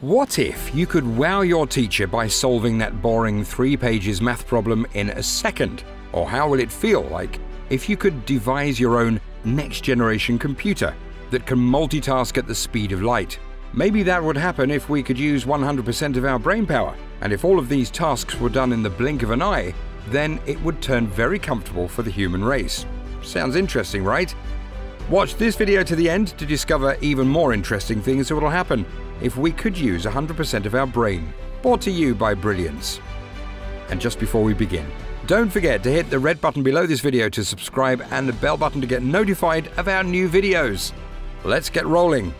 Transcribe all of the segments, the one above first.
What if you could wow your teacher by solving that boring three pages math problem in a second? Or how will it feel like if you could devise your own next generation computer that can multitask at the speed of light? Maybe that would happen if we could use 100% of our brain power, and if all of these tasks were done in the blink of an eye, then it would turn very comfortable for the human race. Sounds interesting, right? Watch this video to the end to discover even more interesting things that will happen if we could use 100% of our brain. Brought to you by Brilliance. And just before we begin, don't forget to hit the red button below this video to subscribe and the bell button to get notified of our new videos. Let's get rolling.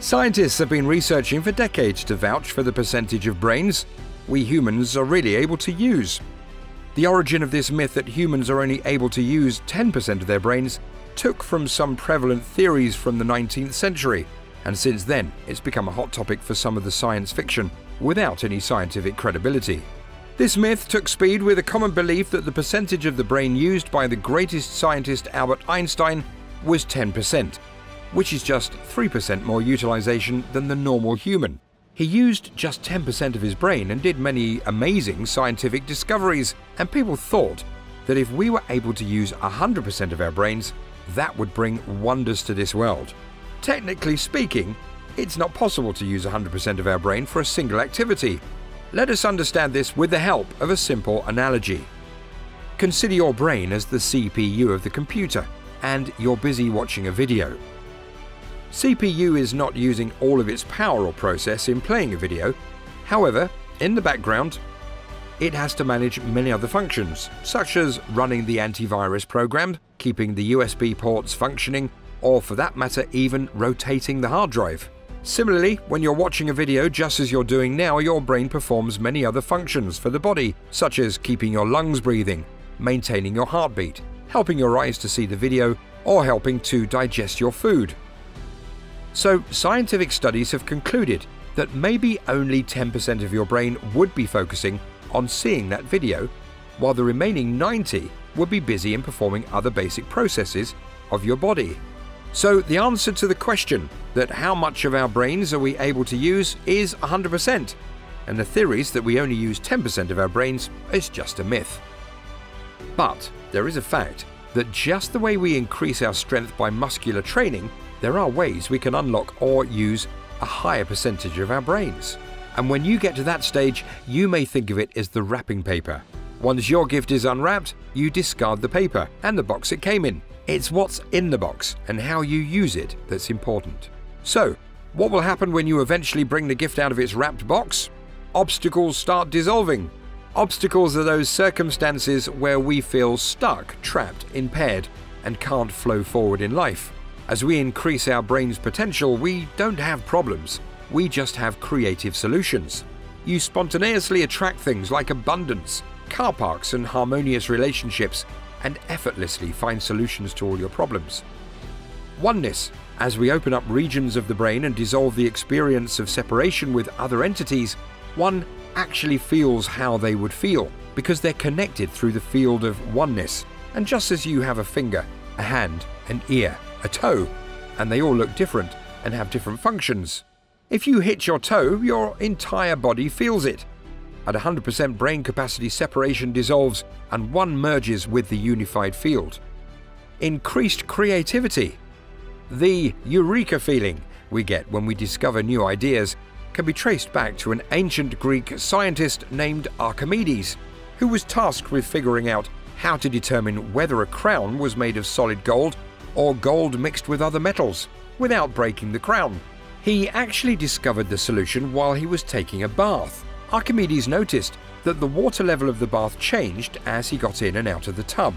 Scientists have been researching for decades to vouch for the percentage of brains we humans are really able to use. The origin of this myth that humans are only able to use 10% of their brains took from some prevalent theories from the 19th century, and since then it's become a hot topic for some of the science fiction without any scientific credibility. This myth took speed with a common belief that the percentage of the brain used by the greatest scientist Albert Einstein was 10%, which is just 3% more utilization than the normal human. He used just 10% of his brain and did many amazing scientific discoveries, and people thought that if we were able to use 100% of our brains, that would bring wonders to this world. Technically speaking, it's not possible to use 100% of our brain for a single activity. Let us understand this with the help of a simple analogy. Consider your brain as the CPU of the computer, and you're busy watching a video. CPU is not using all of its power or process in playing a video, however, in the background, it has to manage many other functions, such as running the antivirus program, keeping the USB ports functioning, or for that matter, even rotating the hard drive. Similarly, when you're watching a video just as you're doing now, your brain performs many other functions for the body, such as keeping your lungs breathing, maintaining your heartbeat, helping your eyes to see the video, or helping to digest your food. So, scientific studies have concluded that maybe only 10% of your brain would be focusing on seeing that video, while the remaining 90 would be busy in performing other basic processes of your body. So the answer to the question that how much of our brains are we able to use is 100%, and the theories that we only use 10% of our brains is just a myth. But there is a fact that just the way we increase our strength by muscular training, there are ways we can unlock or use a higher percentage of our brains. And when you get to that stage, you may think of it as the wrapping paper. Once your gift is unwrapped, you discard the paper and the box it came in. It's what's in the box and how you use it that's important. So, what will happen when you eventually bring the gift out of its wrapped box? Obstacles start dissolving. Obstacles are those circumstances where we feel stuck, trapped, impaired, and can't flow forward in life. As we increase our brain's potential, we don't have problems. We just have creative solutions. You spontaneously attract things like abundance, car parks, and harmonious relationships, and effortlessly find solutions to all your problems. Oneness. As we open up regions of the brain and dissolve the experience of separation with other entities, one actually feels how they would feel because they're connected through the field of oneness. And just as you have a finger, a hand, an ear, a toe, and they all look different and have different functions, if you hit your toe, your entire body feels it. At 100% brain capacity, separation dissolves and one merges with the unified field. Increased creativity. The eureka feeling we get when we discover new ideas can be traced back to an ancient Greek scientist named Archimedes, who was tasked with figuring out how to determine whether a crown was made of solid gold or gold mixed with other metals without breaking the crown. He actually discovered the solution while he was taking a bath. Archimedes noticed that the water level of the bath changed as he got in and out of the tub.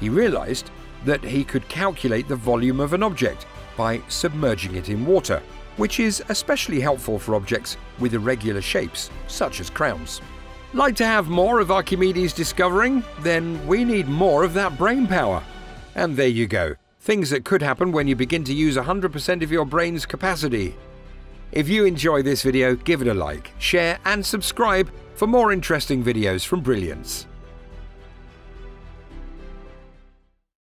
He realized that he could calculate the volume of an object by submerging it in water, which is especially helpful for objects with irregular shapes, such as crowns. Like to have more of Archimedes' discovering? Then we need more of that brain power. And there you go. Things that could happen when you begin to use 100% of your brain's capacity. If you enjoy this video, give it a like, share and subscribe for more interesting videos from Brilliance.